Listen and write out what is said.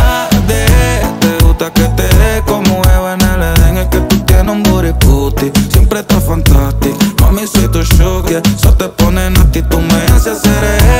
AD Te gusta que te dé como Eva en el Edén. Es que tú tienes un booty Siempre estás fantástico. Mami, soy tu show, Eso te pone a ti, tú me haces hacer